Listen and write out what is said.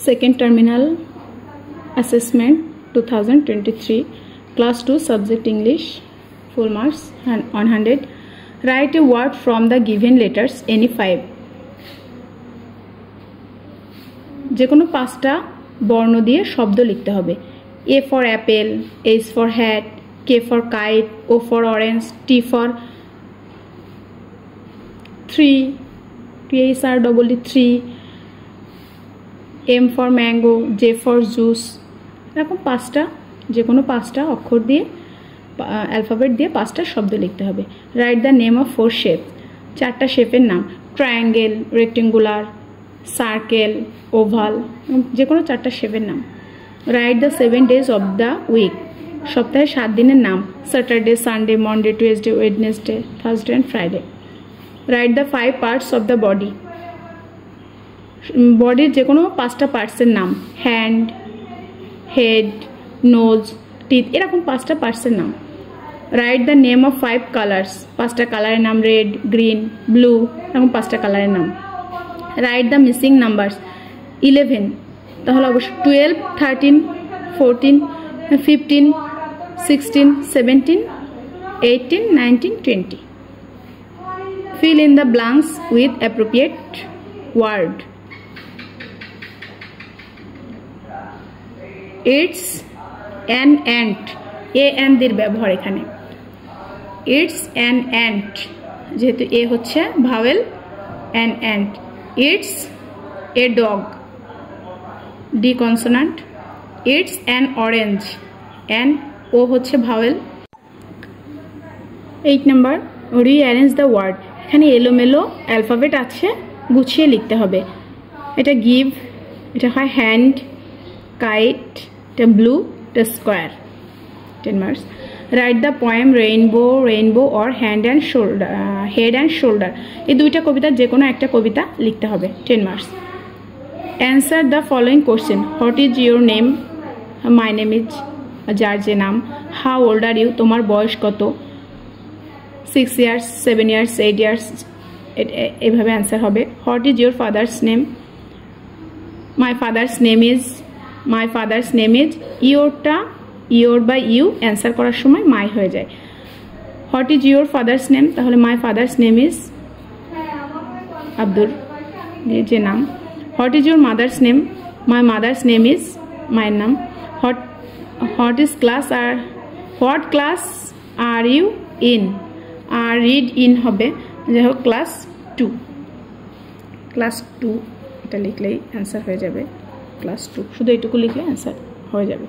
second terminal assessment 2023 class 2 subject english full marks and 100 write a word from the given letters any five যে কোনো পাঁচটা বর্ণ দিয়ে শব্দ লিখতে হবে A for apple H for hat K for kite O for orange T for three T H R double three M for mango J for juice এরকম পাঁচটা যে কোনো পাঁচটা অক্ষর দিয়ে অ্যালফাবেট দিয়ে পাঁচটা শব্দ লিখতে হবে। Write the name of four shape চারটা শেপের নাম ট্রায়াঙ্গেল রেক্টেঙ্গুলার সার্কেল ওভাল যে কোনো চারটা শেপের নাম। Write the seven days of the week সপ্তাহে সাত দিনের নাম Saturday Sunday Monday Tuesday Wednesday Thursday and Friday write the five parts of the body বডির যে কোনো পাঁচটা পার্টসের নাম হ্যান্ড হেড নোজ টিথ এরকম পাঁচটা পার্টসের নাম। Write the name of five colours পাঁচটা কালারের নাম রেড গ্রিন ব্লু এরকম পাঁচটা কালারের নাম। Write the missing numbers eleven তাহলে অবশ্যই twelve thirteen fourteen fifteen sixteen seventeen eighteen nineteen twenty fill in the blanks with appropriate word it's an ant. A an দের ব্যবহার এখানে। ইটস অ্যান অ্যান্ট যেহেতু A হচ্ছে vowel an ant it's a dog D consonant it's an orange an O হচ্ছে vowel. Eight number rearrange the word এখানে এলোমেলো alphabet আছে, গুছিয়ে লিখতে হবে। এটা গিভ এটা হয় হ্যান্ড কাইট এটা ব্লু এটা square ten marks write the poem rainbow rainbow or hand and shoulder head and shoulder এই দুইটা কবিতার যে কোনো একটা কবিতা লিখতে হবে ten marks answer the following question what is your name my name is যার যে নাম। হাউ ওল্ড আর ইউ তোমার বয়স কত? Six years seven years eight years এভাবে অ্যান্সার হবে। What is your father's name my father's name is my father's name is ইয়োরটা your বা you answer করার সময় মাই হয়ে যায়। What is your father's name তাহলে my father's name is Abdur যে নাম। What is your mother's name my mother's name is মায়ের নাম what what is class are what class are you in R read in হবে। যাই হোক class two class two এটা লিখলেই answer হয়ে যাবে। ক্লাস টু শুধু এইটুকু লিখলে অ্যান্সার হয়ে যাবে।